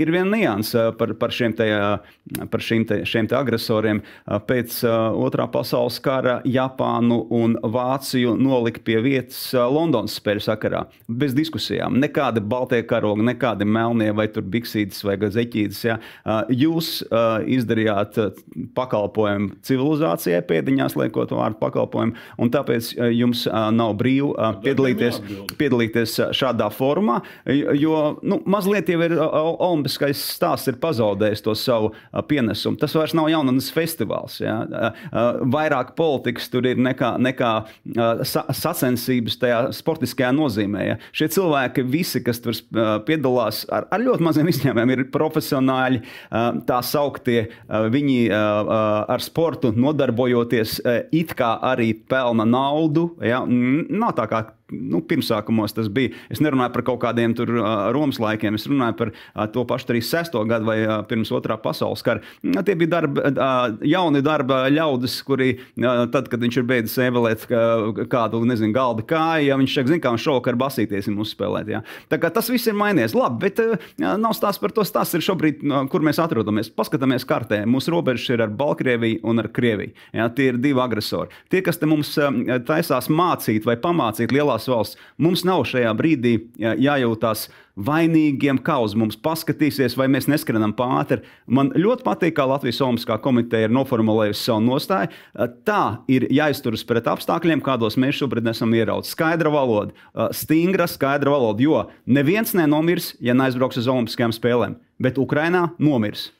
ir viena nianse par, par šiem, te, par šiem, te, šiem te agresoriem. Pēc otrā pasaules kara Japānu un Vāciju nolika pie vietas Londonas spēļu sakarā. Bez diskusijām. Nekādi baltie karogi, nekādi melnie vai tur biksītes vai zeķītes. Ja. Jūs izdarījāt pakalpojumu civilizācijai, pēdiņās liekot vārdu pakalpojumu, un tāpēc jums nav brīvi piedalīties, piedalīties šādā formā, jo nu, mazliet jau ir olimpiskais stāsts ir pazaudējis to savu pienesumu. Tas vairs nav jaunas festivāls. Ja? Vairāk politikas tur ir nekā, nekā sacensības tajā sportiskajā nozīmē. Ja? Šie cilvēki, visi, kas tur piedalās, ar, ar ļoti maziem izņēmumiem, ir profesionāļi, tā sauktie. Viņi ar sportu nodarbojoties, it kā arī pelna naudu. Ja? Nav tā kā nu, pirmsākumos tas bija. Es nerunāju par kaut kādiem tur, Romas laikiem, es runāju par to pašu 36. gadu vai pirms otrā pasaules kara. Tie bija darba, jauni darba ļaudis, kuri, tad, kad viņš ir beidzis evolēt kādu, nezinu, galda kāju, ja viņš saka, zina, kā viņš šovakar basīties un uzspēlēt. Ja. Tā kā tas viss ir mainījies. Labi, bet uh, nav stāsts par to. Stāsts ir šobrīd, kur mēs atrodamies. Paskatāmies kartē. Mūsu robežas ir ar Baltkrieviju un ar Krieviju. Ja, tie ir divi agresori. Tie, kas te mums taisās mācīt vai pamācīt lielās lielās valsts. Mums nav šajā brīdī jājūtās vainīgiem, kā uz mums paskatīsies, vai mēs neskrienam pāri. Man ļoti patīk, kā Latvijas Olimpiskā komiteja ir noformulējusi savu nostāju. Tā ir jāizturas pret apstākļiem, kādos mēs šobrīd esam ieraudzījis. Skaidra valoda, stingra, skaidra valoda, jo neviens nenomirs, ja neaizbrauks uz Olimpiskajām spēlēm, bet Ukrainā nomirs.